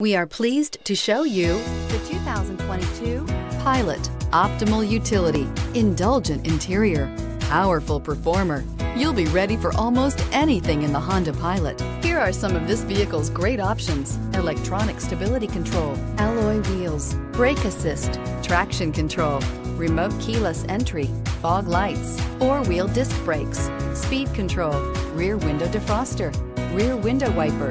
We are pleased to show you the 2022 Pilot. Optimal utility, indulgent interior, powerful performer. You'll be ready for almost anything in the Honda Pilot. Here are some of this vehicle's great options. Electronic stability control, alloy wheels, brake assist, traction control, remote keyless entry, fog lights, four-wheel disc brakes, speed control, rear window defroster, rear window wiper.